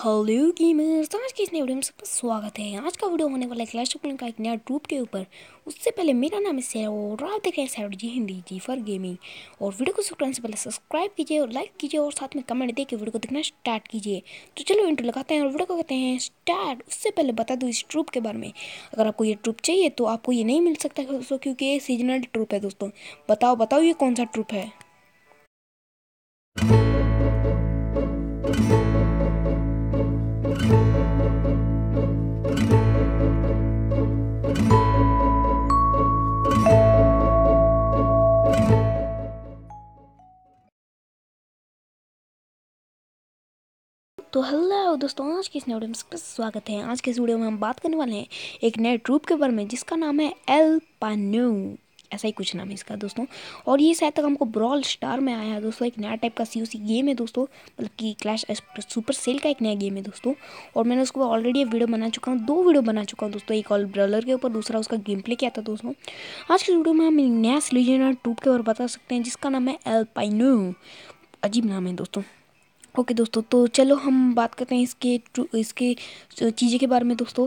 Hello gamers आज के इस नए वीडियो में सबका स्वागत है। आज का वीडियो होने वाला है क्लैश ऑफ़ का एक नया ट्रूप के ऊपर। उससे पहले मेरा नाम है और आप देख रहे हैं सैर जी हिंदी जी फॉर गेमिंग। और वीडियो को करने से पहले सब्सक्राइब कीजिए और लाइक कीजिए और साथ में कमेंट देकर वीडियो को देखना स्टार्ट कीजिए। तो चलो इंटरव्यू लगाते हैं और वीडियो को कहते हैं स्टार्ट। उससे पहले बता दूँ इस ट्रूप के बारे में। अगर आपको ये ट्रूप चाहिए तो आपको ये नहीं मिल सकता दोस्तों क्योंकि ये सीजनल ट्रूप है दोस्तों। बताओ बताओ ये कौन सा ट्रूप है? तो हेलो दोस्तों, आज के इस नए वीडियो में सबका स्वागत है। आज के इस वीडियो में हम बात करने वाले हैं एक नए ट्रूप के बारे में, जिसका नाम है एल पान्यू ऐसा ही कुछ नाम है इसका दोस्तों। और ये शायद तक हमको ब्रॉल स्टार में आया है दोस्तों, एक नया टाइप का सी ओ सी गेम है दोस्तों मतलब कि क्लैश सुपर सेल का एक नया गेम है दोस्तों। और मैंने उसको ऑलरेडी वीडियो बना चुका हूँ, दो वीडियो बना चुका हूँ दोस्तों, एक ऑल ब्रॉलर के ऊपर, दूसरा उसका गेम प्ले किया था दोस्तों। आज की वीडियो में हम नया सिलीजन ट्रूप के ऊपर बता सकते हैं, जिसका नाम है एल पाइनो अजीब नाम है दोस्तों। ओके दोस्तों तो चलो हम बात करते हैं इसके इसके चीज़ें के बारे में दोस्तों।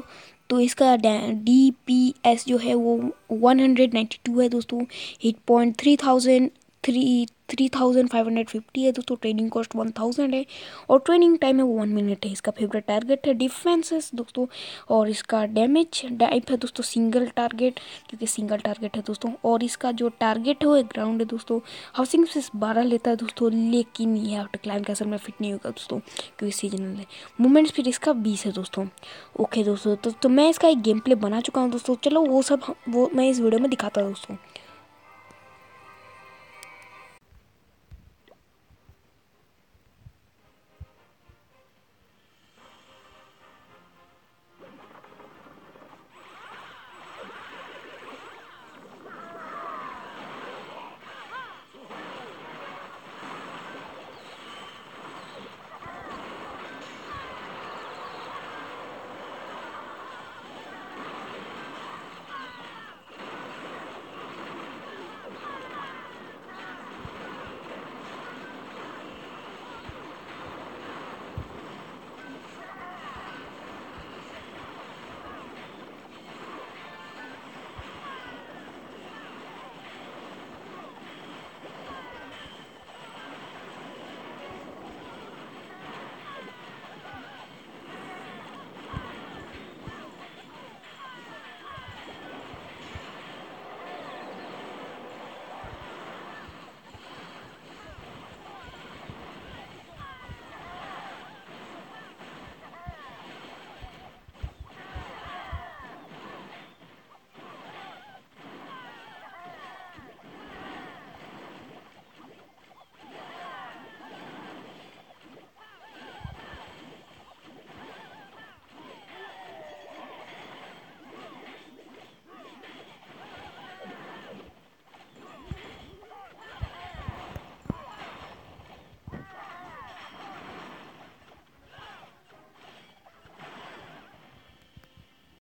तो इसका डी पी एस जो है वो वन हंड्रेड नाइन्टी टू है दोस्तों। Eight point three thousand three three thousand five hundred fifty है दोस्तों ट्रेनिंग कॉस्ट वन थाउज़ेंड है और ट्रेनिंग टाइम है वो वन मिनट है। इसका फेवरेट टारगेट है डिफेंसेस दोस्तों और इसका डैमेज टाइप है दोस्तों सिंगल टारगेट क्योंकि सिंगल टारगेट है दोस्तों और इसका जो टारगेट है वो ग्राउंड है दोस्तों। हाउसिंग से बारह लेता है दोस्तों लेकिन ये आउट क्लाइम कैसल में फिट नहीं होगा दोस्तों क्योंकि सीजनल है। मूवमेंट फिर इसका बीस है दोस्तों। ओके दोस्तों तो, तो मैं इसका एक गेम प्ले बना चुका हूँ दोस्तों। चलो वो सब वो मैं इस वीडियो में दिखाता हूँ दोस्तों।